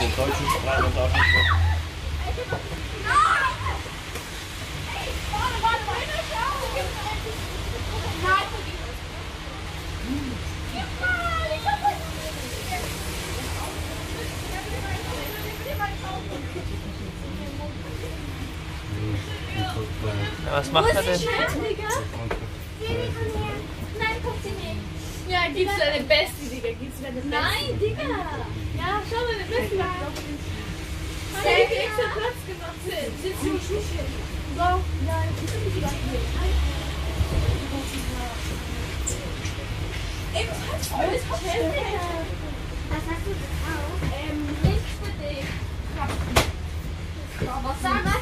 den deutschen Verein und auch nicht. Was macht er denn? Deine Beste. Nein, Digga. Ja, schau mal, deine Beste macht noch nicht. Extra Platz gemacht? Sitzt du nicht hin? So, ja, ich bin nicht hier. Ey, was hast du? Was hast du? Was hast du gekauft? Ähm, nichts für dich. Was du